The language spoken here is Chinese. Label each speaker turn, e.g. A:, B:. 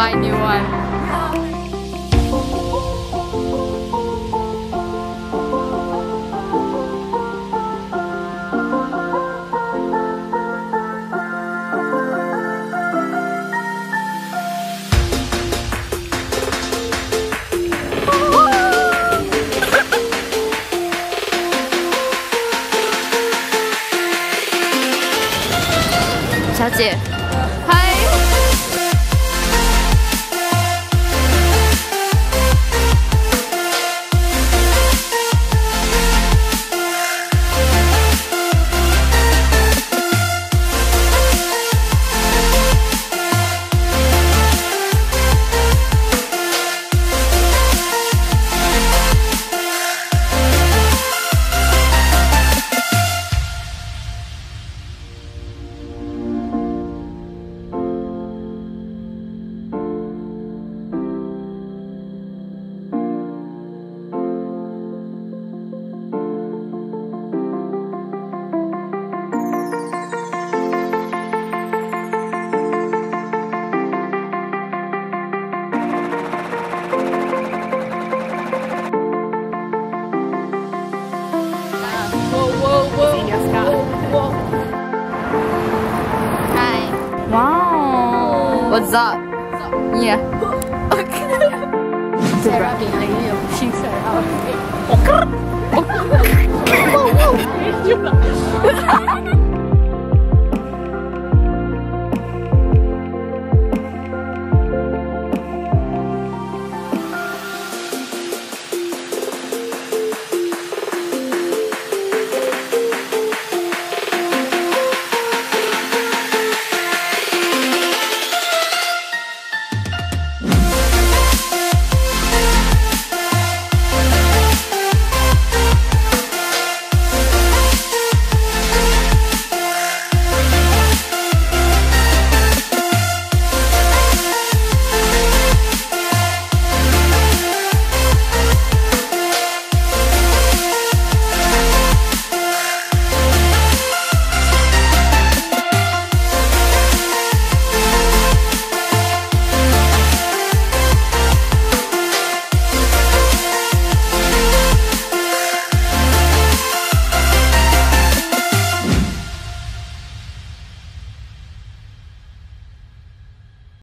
A: buy new one. Yeah.
B: Wow.
A: What's up? Yeah.
B: 在 r a b b 里面有青色啊。